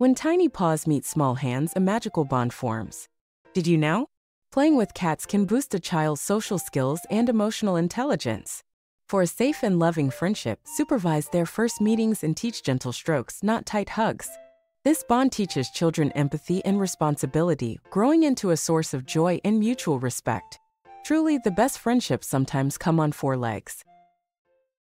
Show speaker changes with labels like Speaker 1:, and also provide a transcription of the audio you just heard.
Speaker 1: When tiny paws meet small hands, a magical bond forms. Did you know? Playing with cats can boost a child's social skills and emotional intelligence. For a safe and loving friendship, supervise their first meetings and teach gentle strokes, not tight hugs. This bond teaches children empathy and responsibility, growing into a source of joy and mutual respect. Truly, the best friendships sometimes come on four legs.